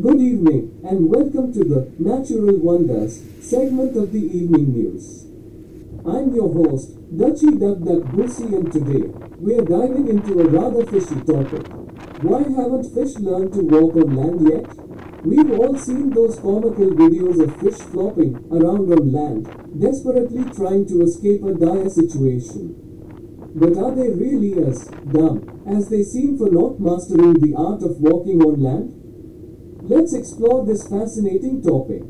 Good evening and welcome to the Natural Wonders segment of the evening news. I'm your host, Dachi Duck Duck Busi, and today we are diving into a rather fishy topic. Why haven't fish learned to walk on land yet? We've all seen those comical videos of fish flopping around on land, desperately trying to escape a dire situation. But are they really as dumb as they seem for not mastering the art of walking on land? Let's explore this fascinating topic.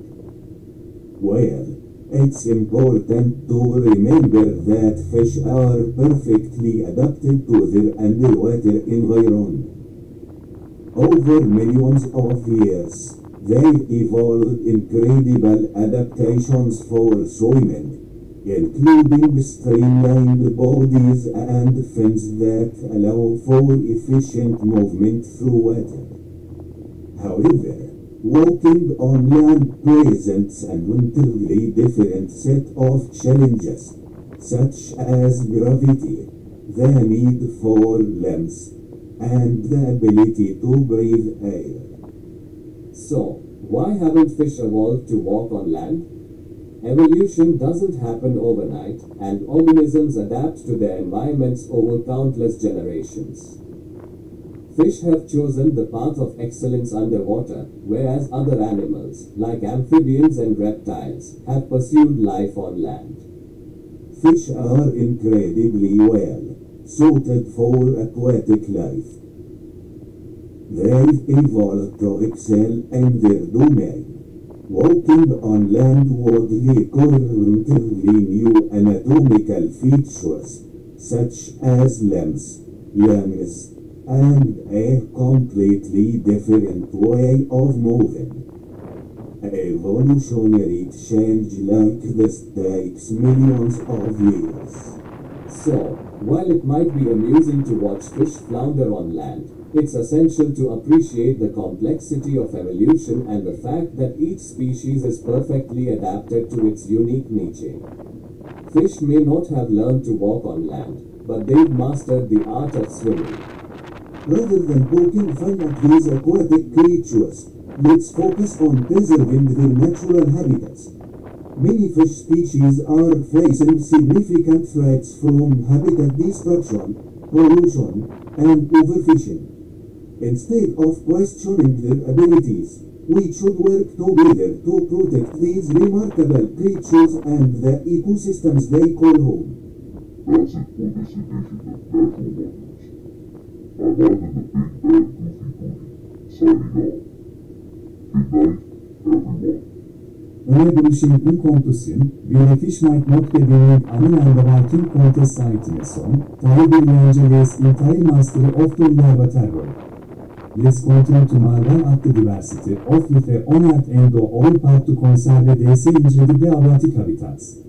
Well, it's important to remember that fish are perfectly adapted to their underwater environment. Over millions of years, they evolved incredible adaptations for swimming, including streamlined bodies and fins that allow for efficient movement through water. However, walking on land presents an entirely different set of challenges, such as gravity, the need for limbs, and the ability to breathe air. So, why haven't fish evolved to walk on land? Evolution doesn't happen overnight, and organisms adapt to their environments over countless generations. Fish have chosen the path of excellence underwater, whereas other animals, like amphibians and reptiles, have pursued life on land. Fish are incredibly well suited for aquatic life. They've evolved to excel in their domain. Walking on land would require entirely new anatomical features, such as limbs, lungs, and a completely different way of moving. Evolutionary change like this takes millions of years. So, while it might be amusing to watch fish flounder on land, it's essential to appreciate the complexity of evolution and the fact that each species is perfectly adapted to its unique niche. Fish may not have learned to walk on land, but they've mastered the art of swimming. Rather than poking fun at these aquatic creatures, let's focus on preserving their natural habitats. Many fish species are facing significant threats from habitat destruction, pollution, and overfishing. Instead of questioning their abilities, we should work together to protect these remarkable creatures and the ecosystems they call home. That's it for this edition of Natural Wonders. I'm one of the big bad goofy goofy, signing off. Good night, everyone. Önebilişim kontusim, Bielefisch might not be doing any underwriting contest site son, Tiger Angeles in Time Master of the Lava Terror. Let's continue to Marvel at the diversity of with the honor and the all part to conserve the DC incredible aquatic habitats.